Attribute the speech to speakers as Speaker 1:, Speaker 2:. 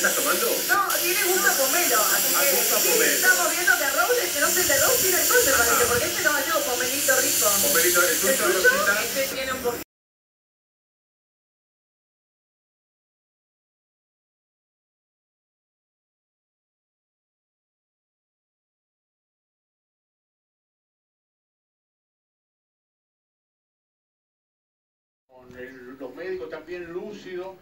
Speaker 1: estás tomando?
Speaker 2: No, tiene gusto a pomelo, así
Speaker 1: A
Speaker 2: que
Speaker 1: gusto a
Speaker 2: sí, estamos viendo que arroz, que no sé, de arroz tiene alcohol, me parece, porque este toma yo pomelito rico.
Speaker 1: Pomelito, el
Speaker 2: ¿El
Speaker 1: tuyo.
Speaker 2: Este tiene un poquito.
Speaker 1: Con los médicos también lúcidos.